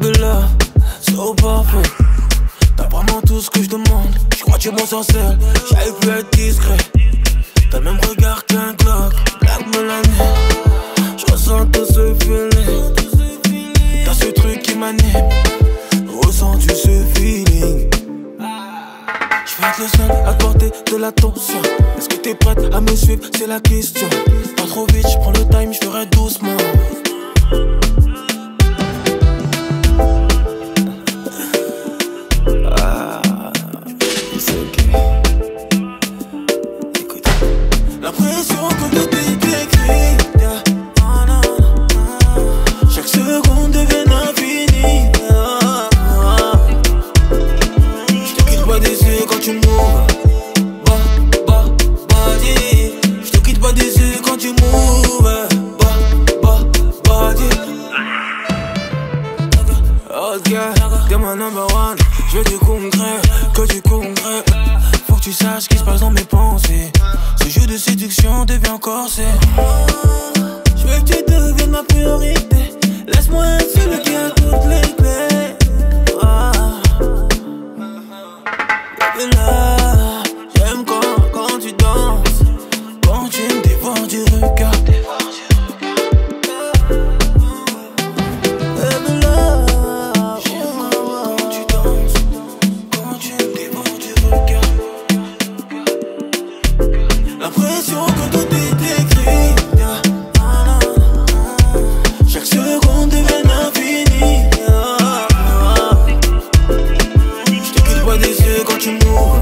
là, so parfait. T'as vraiment tout ce que je demande. Je crois que tu m'en sors seul, j'avais pu être discret. T'as le même regard qu'un Glock, Black Melanie. Je ressens tout ce feeling. T'as ce truc qui m'anime. Ressens-tu ce feeling? Je vais être le seul à de l'attention. Est-ce que t'es prête à me suivre? C'est la question. Pas trop vite, je prends le time, je ferai. Je te quitte des yeux quand tu m'ouvres. Bah, bah, bah body. Je te quitte pas des yeux quand tu m'ouvres. Bah, bah, bah body. Old t'es ma number one. Je veux du concret, que du concret. Faut que tu saches ce qui se passe dans mes pensées. Ce jeu de séduction devient corsé. e continuo